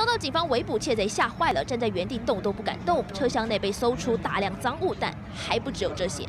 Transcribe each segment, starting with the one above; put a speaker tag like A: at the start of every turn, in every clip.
A: 遭到警方围捕，窃贼吓坏了，站在原地动都不敢动。车厢内被搜出大量赃物，但还不只有这些。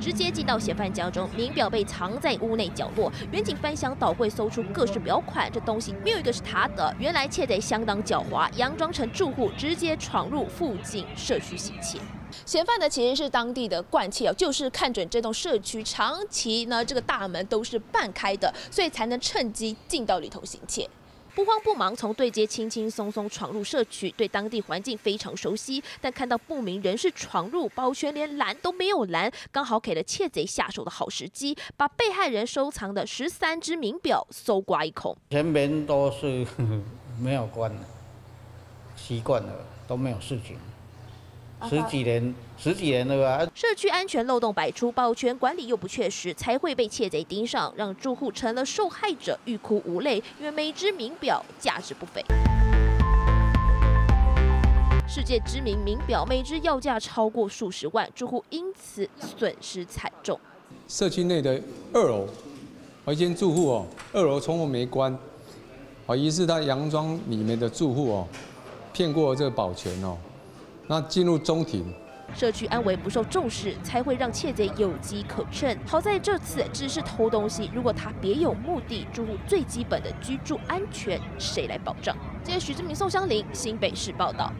A: 直接进到嫌犯家中，名表被藏在屋内角落。远警翻箱倒柜，搜出各式表款，这东西没有一个是他的。原来窃贼相当狡猾，佯装成住户，直接闯入附近社区行窃。嫌犯呢其实是当地的惯窃哦，就是看准这栋社区长期呢这个大门都是半开的，所以才能趁机进到里头行窃。不慌不忙，从对接轻轻松松闯入社区，对当地环境非常熟悉。但看到不明人士闯入，保全连拦都没有拦，刚好给了窃贼下手的好时机，把被害人收藏的十三只名表搜刮一空。
B: 前面都是 没有关的，习惯了都没有事情。十几年，十几年了吧？
A: 社区安全漏洞百出，保全管理又不确实，才会被窃贼盯上，让住户成了受害者，欲哭无泪，因为每只名表价值不菲。世界知名名表，每只要价超过数十万，住户因此损失惨重。
C: 社区内的二楼，一间住户哦，二楼窗户没关，哦，疑似他佯装里面的住户哦，骗过这个保全哦。那进入中庭，
A: 社区安危不受重视，才会让窃贼有机可乘。好在这次只是偷东西，如果他别有目的，住户最基本的居住安全谁来保障？今天徐志明、宋香林，新北市报道。